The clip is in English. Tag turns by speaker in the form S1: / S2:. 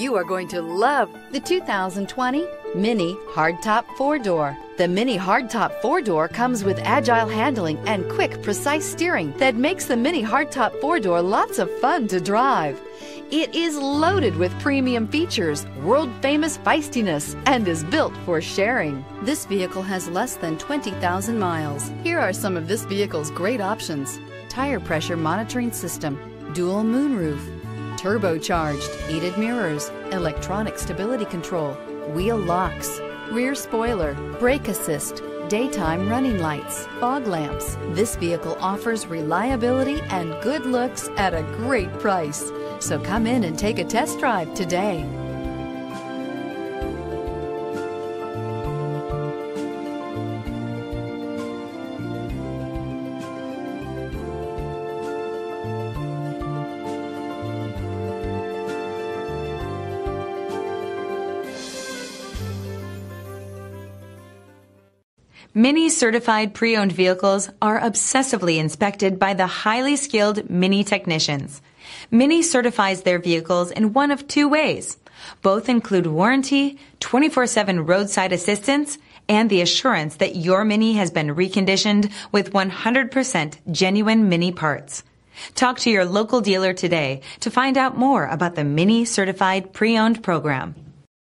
S1: You are going to love the 2020 Mini Hardtop 4-Door. The Mini Hardtop 4-Door comes with agile handling and quick, precise steering that makes the Mini Hardtop 4-Door lots of fun to drive. It is loaded with premium features, world famous feistiness, and is built for sharing. This vehicle has less than 20,000 miles. Here are some of this vehicle's great options tire pressure monitoring system, dual moonroof, turbocharged, heated mirrors, electronic stability control, wheel locks, rear spoiler, brake assist, daytime running lights, fog lamps. This vehicle offers reliability and good looks at a great price. So come in and take a test drive today.
S2: Mini certified pre owned vehicles are obsessively inspected by the highly skilled Mini technicians. Mini certifies their vehicles in one of two ways. Both include warranty, 24 7 roadside assistance, and the assurance that your Mini has been reconditioned with 100% genuine Mini parts. Talk to your local dealer today to find out more about the Mini Certified Pre-Owned program.